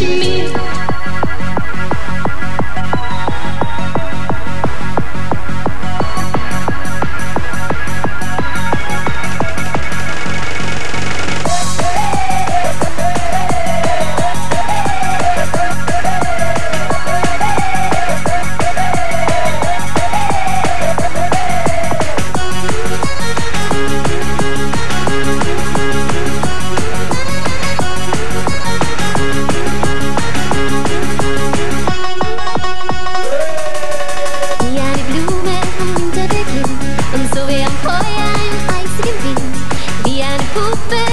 wish me Ooh,